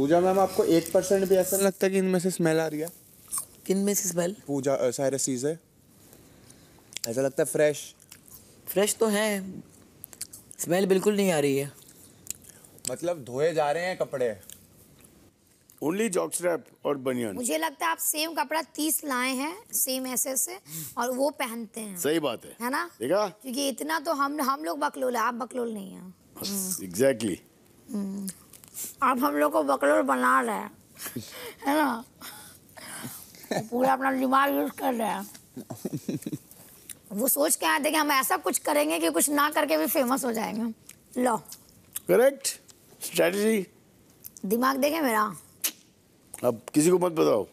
पूजा ma'am आपको एक percent भी ऐसा नहीं लगता कि इनमें से स्मेल आ रही है? किन में से स्मेल पूजा साइरस से ऐसा लगता है फ्रेश फ्रेश तो है। स्मेल बिल्कुल नहीं आ रही है। मतलब धोए जा रहे हैं कपड़े। ओनली जॉकस्ट्रैप और बनियान मुझे लगता है आप सेम कपड़ा तीस लाए हैं सेम ऐसे से और वो पहनते हैं। सही बात है। है ना? देखा? क्योंकि इतना तो हम हम लोग बकलोल है आप बकलोल नहीं है। एग्जैक्टली आप हम लोग को बकलोल बना रहे हैं। है ना? पूरा अपना दिमाग यूज़ कर रहे हैं। वो सोच के आए थे कि हम ऐसा कुछ करेंगे कि कुछ ना करके भी फ़ेमस हो जाएँगे लो। करेक्ट स्ट्रेटजी दिमाग देखे मेरा। अब किसी को मत बताओ।